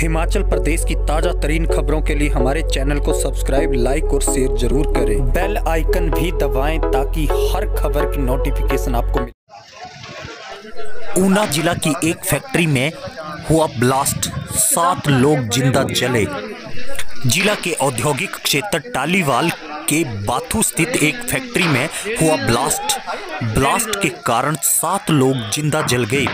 हिमाचल प्रदेश की ताज़ा तरीन खबरों के लिए हमारे चैनल को सब्सक्राइब, लाइक और शेयर ज़रूर करें। बेल आइकन भी दबाएँ ताकि हर खबर की नोटिफिकेशन आपको मिले। ऊना जिला की एक फैक्ट्री में हुआ ब्लास्ट सात लोग ज़िंदा जले। जिला के औद्योगिक क्षेत्र टालीवाल के बाथू स्थित एक फैक्ट्री में हुआ ब्लास्ट। ब्लास्ट के कारण सात लोग ज़िंदा जल गए।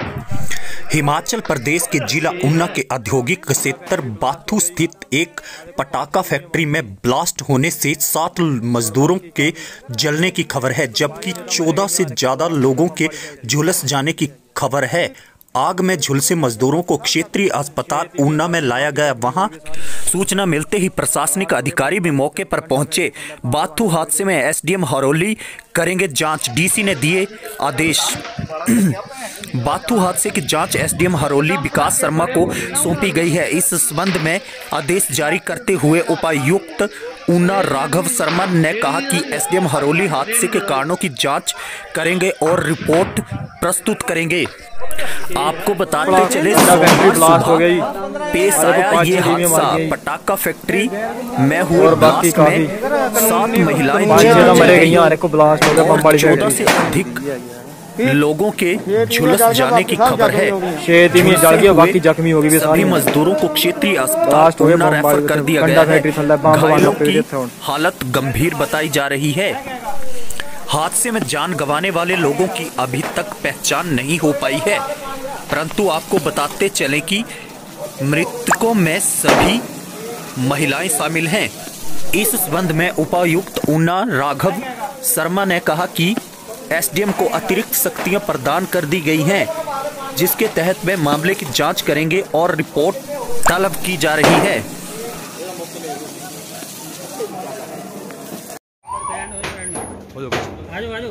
हिमाचल प्रदेश के जिला ऊना के औद्योगिक क्षेत्र बाथू स्थित एक पटाखा फैक्ट्री में ब्लास्ट होने से सात मजदूरों के जलने की खबर है, जबकि चौदह से ज़्यादा लोगों के झुलस जाने की खबर है। आग में झुलसे मजदूरों को क्षेत्रीय अस्पताल ऊना में लाया गया, वहाँ सूचना मिलते ही प्रशासनिक अधिकारी भी मौके पर पहुँचे। बाथू हादसे में एसडीएम हरौली करेंगे जाँच डीसी ने दिए आदेश। बाथू हादसे की जाँच एसडीएम हरौली विकास शर्मा को सौंपी गई है। इस संबंध में आदेश जारी करते हुए उपायुक्त ऊना राघव शर्मा ने कहा कि एसडीएम हरोली हादसे के कारणों की जाँच करेंगे और रिपोर्ट प्रस्तुत करेंगे। आपको बताते चले फैक्ट्री ब्लास्ट हो गई। पेश आया ये हादसा पटाखा फैक्ट्री में हुआ बाकी ब्लास्ट में सात महिलाएँ गई गई। चौदह से अधिक लोगों के झुलस जाने की खबर है। बाकी जख्मी हो गए भी सभी मजदूरों को क्षेत्रीय अस्पताल रेफर कर दिया गया है। घायलों की हालत गंभीर बताई जा रही है। हादसे में जान गंवाने वाले लोगों की अभी तक पहचान नहीं हो पाई है। परंतु आपको बताते चले कि मृतकों में सभी महिलाएँ शामिल हैं। इस संबंध में उपायुक्त ऊना राघव शर्मा ने कहा कि एसडीएम को अतिरिक्त शक्तियाँ प्रदान कर दी गई हैं, जिसके तहत वे मामले की जाँच करेंगे और रिपोर्ट तलब की जा रही है। आजो आजो।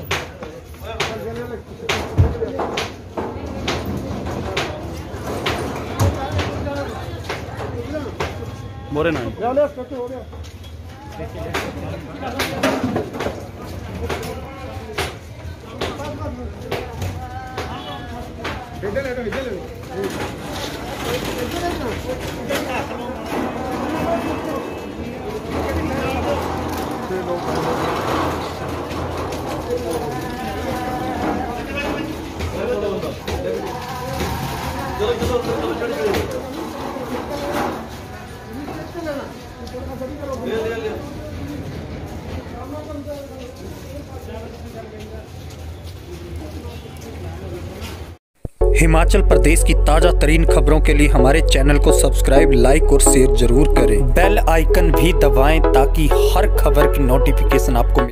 मोरे ना। हिमाचल प्रदेश की ताज़ा तरीन खबरों के लिए हमारे चैनल को सब्सक्राइब, लाइक और शेयर ज़रूर करें। बेल आइकन भी दबाएँ ताकि हर खबर की नोटिफिकेशन आपको मिले।